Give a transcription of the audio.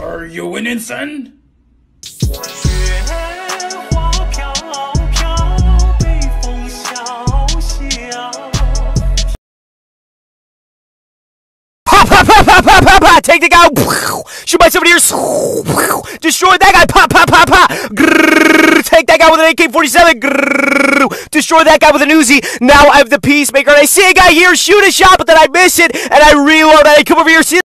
Are you winning, son? Pop, pop, pop, pop, pop, pop, pop. Take the guy. Shoot myself in here. Destroy that guy. Pop, pop, pop, pop. Grrr. Take that guy with an AK-47. Grrr. Destroy that guy with an Uzi. Now I have the Peacemaker. And I see a guy here shoot a shot, but then I miss it. And I reload. And I come over here. See